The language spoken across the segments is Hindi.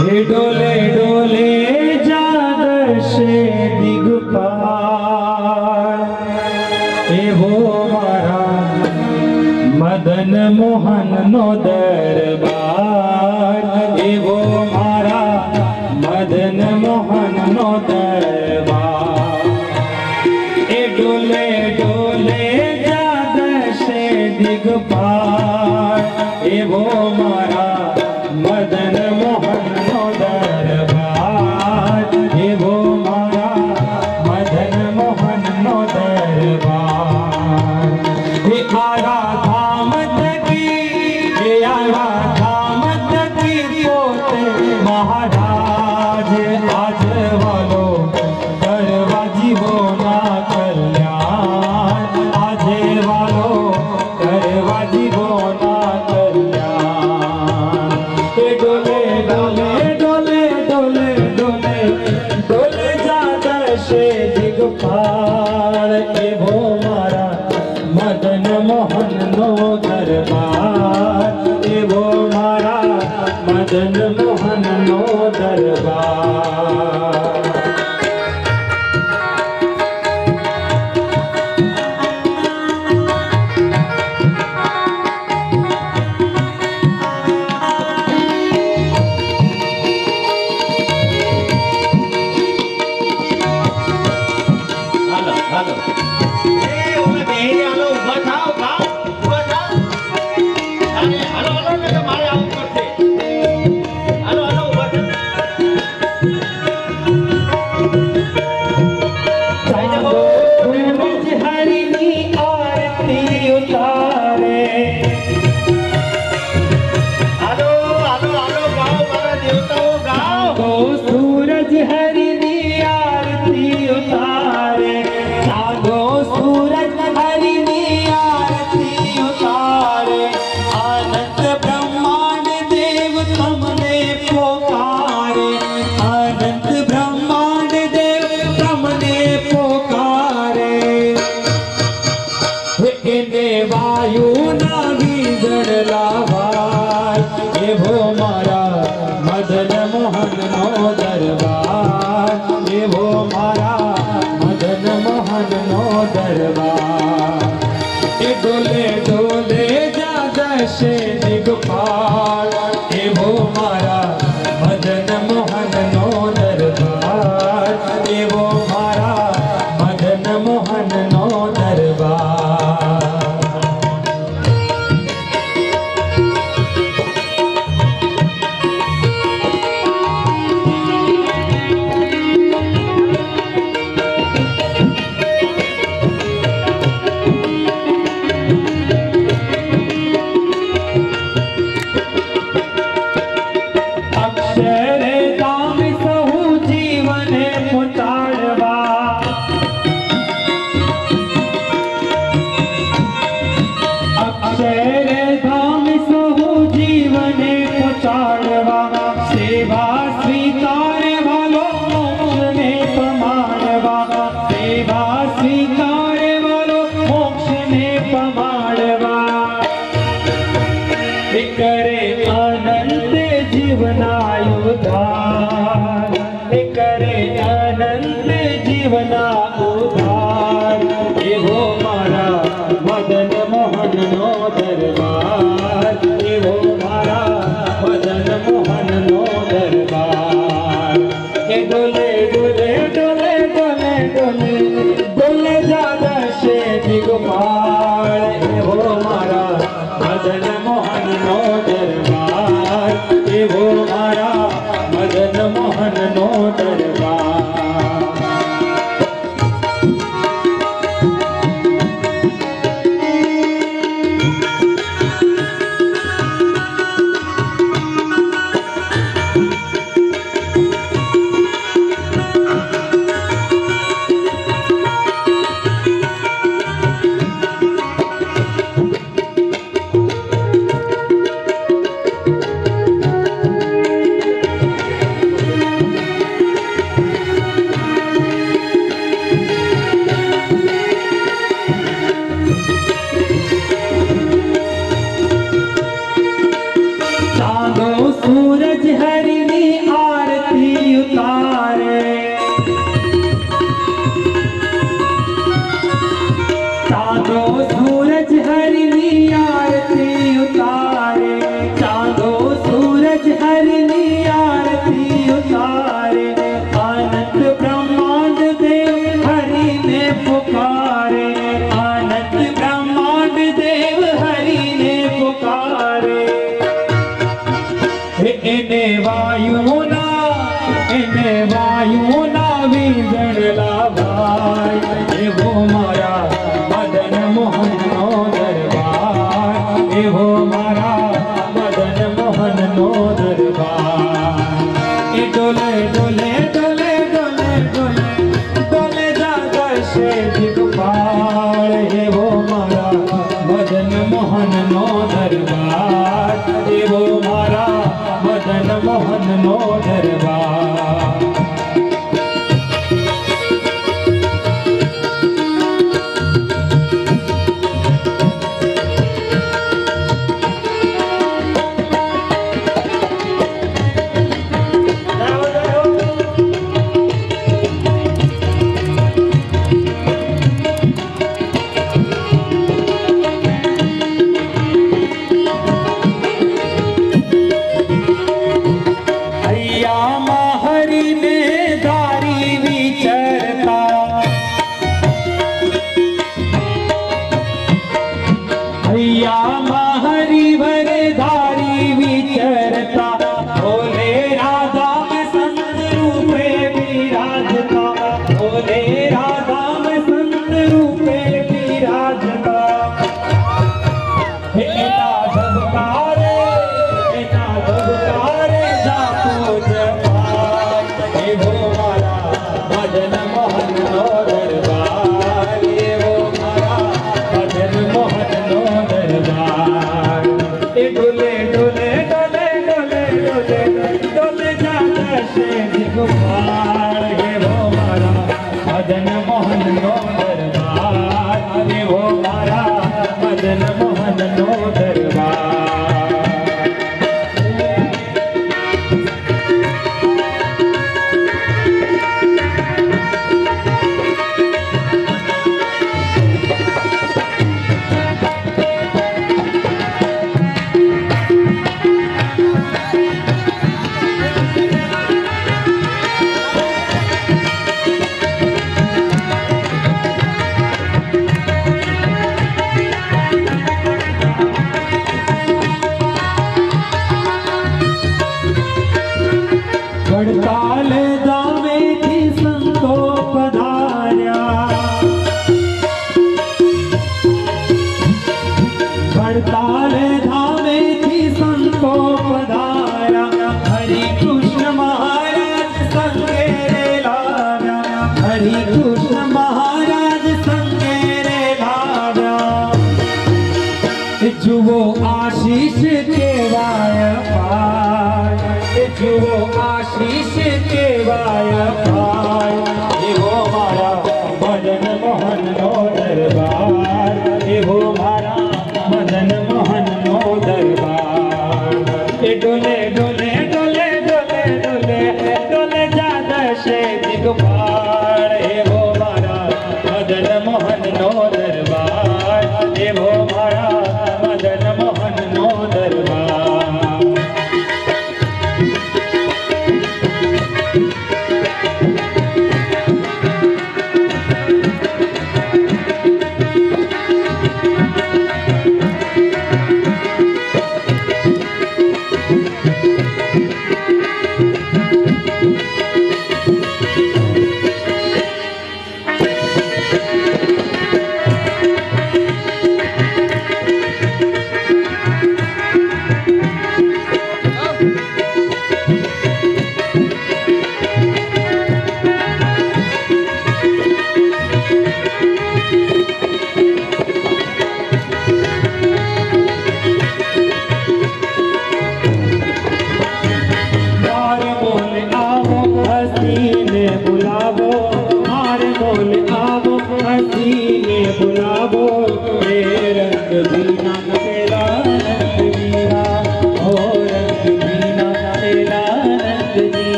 डोले डोले जागर से दिगपाल ए मारा मदन मोहन नो दरबार। ए मारा मदन मोहन नो दरबार। ए डोले डोले जागर से मारा केने वायु ना भी जड़ला भाई ये भो मारा मदन मोहन नो दरबार। ये भो मारा मदन मोहन नो दरबार। ये डोले डोले जा दशे दिगपाल से वो मारा मदन मोहन नो वो मारा मदन मोहन नो दरबार Bye.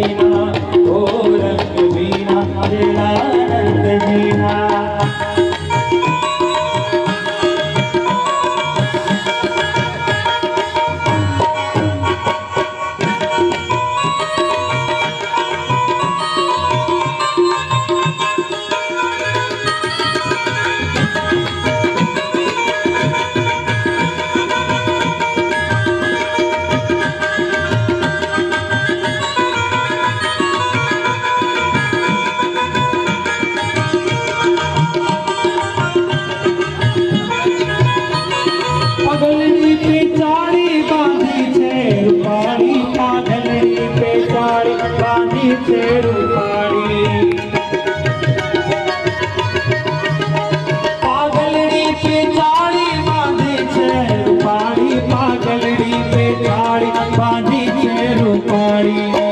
Medina. Maria.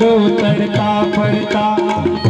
दो तड़का पड़ता।